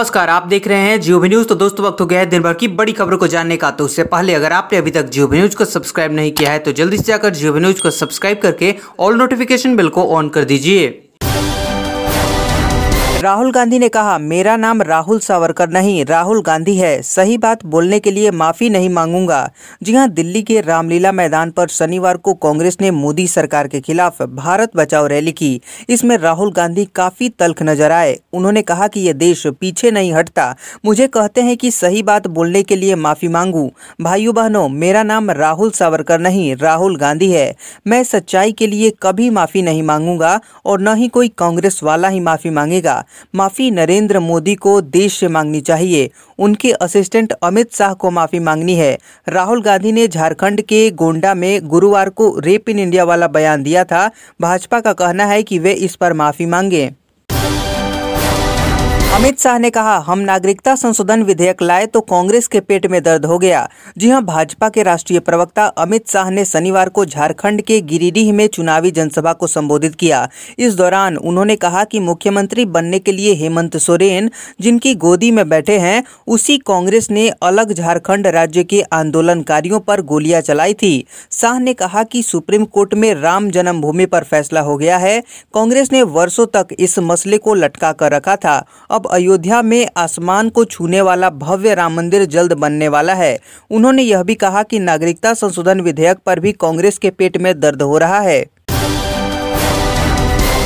नमस्कार, आप देख रहे हैं जियो न्यूज़ तो दोस्तों, वक्त हो गया है दिन भर की बड़ी खबरों को जानने का। तो उससे पहले, अगर आपने अभी तक जियो न्यूज़ को सब्सक्राइब नहीं किया है तो जल्दी से जाकर जियो न्यूज़ को सब्सक्राइब करके ऑल नोटिफिकेशन बिल को ऑन कर दीजिए। राहुल गांधी ने कहा, मेरा नाम राहुल सावरकर नहीं, राहुल गांधी है। सही बात बोलने के लिए माफ़ी नहीं मांगूँगा। जी हाँ, दिल्ली के रामलीला मैदान पर शनिवार को कांग्रेस ने मोदी सरकार के खिलाफ भारत बचाओ रैली की। इसमें राहुल गांधी काफ़ी तल्ख नज़र आए। उन्होंने कहा कि यह देश पीछे नहीं हटता। मुझे कहते हैं कि सही बात बोलने के लिए माफ़ी मांगू। भाइयों बहनों, मेरा नाम राहुल सावरकर नहीं, राहुल गांधी है। मैं सच्चाई के लिए कभी माफ़ी नहीं मांगूँगा और न ही कोई कांग्रेस वाला ही माफ़ी मांगेगा। माफ़ी नरेंद्र मोदी को देश से मांगनी चाहिए। उनके असिस्टेंट अमित शाह को माफ़ी मांगनी है। राहुल गांधी ने झारखंड के गोंडा में गुरुवार को रेप इन इंडिया वाला बयान दिया था। भाजपा का कहना है कि वे इस पर माफ़ी मांगे। अमित शाह ने कहा, हम नागरिकता संशोधन विधेयक लाए तो कांग्रेस के पेट में दर्द हो गया। जी हाँ, भाजपा के राष्ट्रीय प्रवक्ता अमित शाह ने शनिवार को झारखंड के गिरिडीह में चुनावी जनसभा को संबोधित किया। इस दौरान उन्होंने कहा कि मुख्यमंत्री बनने के लिए हेमंत सोरेन, जिनकी गोदी में बैठे हैं, उसी कांग्रेस ने अलग झारखंड राज्य के आंदोलनकारियों पर गोलियाँ चलाई थी। शाह ने कहा कि सुप्रीम कोर्ट में राम जन्मभूमि पर फैसला हो गया है। कांग्रेस ने वर्षों तक इस मसले को लटका कर रखा था। अब अयोध्या में आसमान को छूने वाला भव्य राम मंदिर जल्द बनने वाला है। उन्होंने यह भी कहा कि नागरिकता संशोधन विधेयक पर भी कांग्रेस के पेट में दर्द हो रहा है।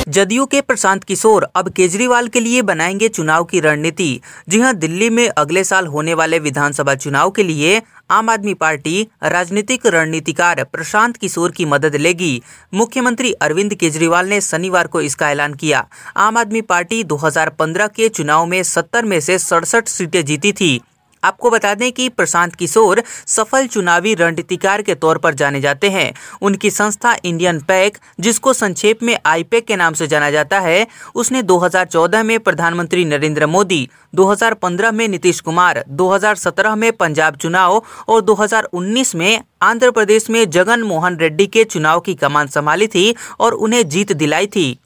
जदयू के प्रशांत किशोर अब केजरीवाल के लिए बनाएँगे चुनाव की रणनीति। जी दिल्ली में अगले साल होने वाले विधानसभा चुनाव के लिए आम आदमी पार्टी राजनीतिक रणनीतिकार प्रशांत किशोर की मदद लेगी। मुख्यमंत्री अरविंद केजरीवाल ने शनिवार को इसका ऐलान किया। आम आदमी पार्टी 2015 के चुनाव में 70 में से सड़सठ सीटें जीती थी। आपको बता दें कि प्रशांत किशोर सफल चुनावी रणनीतिकार के तौर पर जाने जाते हैं। उनकी संस्था इंडियन पैक, जिसको संक्षेप में आईपैक के नाम से जाना जाता है, उसने 2014 में प्रधानमंत्री नरेंद्र मोदी 2015 में नीतीश कुमार 2017 में पंजाब चुनाव और 2019 में आंध्र प्रदेश में जगन मोहन रेड्डी के चुनाव की कमान संभाली थी और उन्हें जीत दिलाई थी।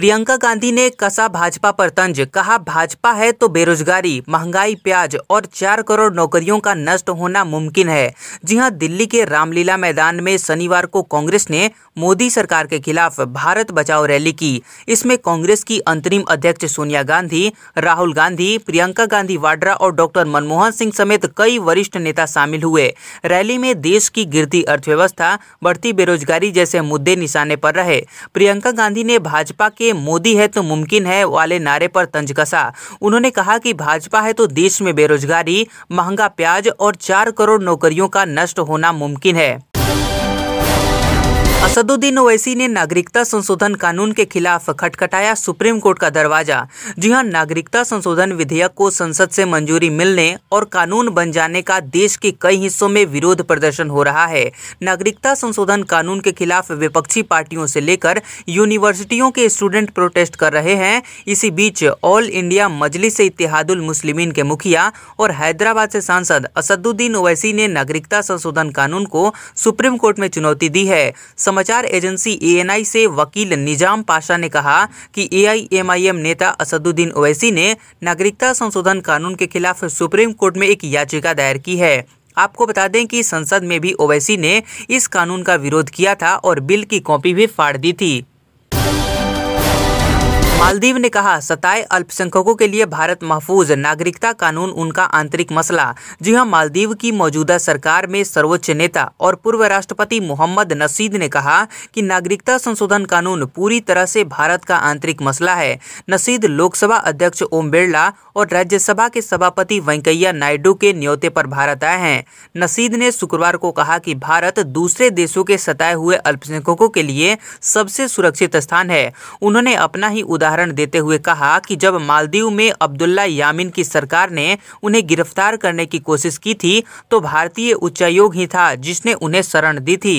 प्रियंका गांधी ने कसा भाजपा पर तंज, कहा, भाजपा है तो बेरोजगारी, महँगाई, प्याज और चार करोड़ नौकरियों का नष्ट होना मुमकिन है। जी हाँ, दिल्ली के रामलीला मैदान में शनिवार को कांग्रेस ने मोदी सरकार के खिलाफ भारत बचाओ रैली की। इसमें कांग्रेस की अंतरिम अध्यक्ष सोनिया गांधी, राहुल गांधी, प्रियंका गांधी वाड्रा और डॉक्टर मनमोहन सिंह समेत कई वरिष्ठ नेता शामिल हुए। रैली में देश की गिरती अर्थव्यवस्था, बढ़ती बेरोजगारी जैसे मुद्दे निशाने पर रहे। प्रियंका गांधी ने भाजपा के मोदी है तो मुमकिन है वाले नारे पर तंज कसा उन्होंने कहा कि भाजपा है तो देश में बेरोजगारी, महँगा प्याज और चार करोड़ नौकरियों का नष्ट होना मुमकिन है। असदुद्दीन ओवैसी ने नागरिकता संशोधन कानून के खिलाफ खटखटाया सुप्रीम कोर्ट का दरवाज़ा। जी हाँ, नागरिकता संशोधन विधेयक को संसद से मंजूरी मिलने और कानून बन जाने का देश के कई हिस्सों में विरोध प्रदर्शन हो रहा है। नागरिकता संशोधन कानून के खिलाफ विपक्षी पार्टियों से लेकर यूनिवर्सिटियों के स्टूडेंट प्रोटेस्ट कर रहे हैं। इसी बीच ऑल इंडिया मजलिस इतिहादुल मुस्लिमीन के मुखिया और हैदराबाद से सांसद असदुद्दीन ओवैसी ने नागरिकता संशोधन कानून को सुप्रीम कोर्ट में चुनौती दी है। समाचार एजेंसी एएनआई से वकील निज़ाम पाशा ने कहा कि एआईएमआईएम नेता असदुद्दीन ओवैसी ने नागरिकता संशोधन कानून के खिलाफ सुप्रीम कोर्ट में एक याचिका दायर की है। आपको बता दें कि संसद में भी ओवैसी ने इस कानून का विरोध किया था और बिल की कॉपी भी फाड़ दी थी। मालदीव ने कहा, सताए अल्पसंख्यकों के लिए भारत महफूज, नागरिकता कानून उनका आंतरिक मसला। जी हाँ, मालदीव की मौजूदा सरकार में सर्वोच्च नेता और पूर्व राष्ट्रपति मोहम्मद नसीद ने कहा कि नागरिकता संशोधन कानून पूरी तरह से भारत का आंतरिक मसला है। नसीद लोकसभा अध्यक्ष ओम बिरला और राज्यसभा के सभापति वेंकैया नायडू के न्योते पर भारत आए हैं। नसीद ने शुक्रवार को कहा कि भारत दूसरे देशों के सताए हुए अल्पसंख्यकों के लिए सबसे सुरक्षित स्थान है। उन्होंने अपना ही उदाहरण उदाहरण देते हुए कहा कि जब मालदीव में अब्दुल्ला यामिन की सरकार ने उन्हें गिरफ़्तार करने की कोशिश की थी तो भारतीय उच्चायोग ही था जिसने उन्हें शरण दी थी।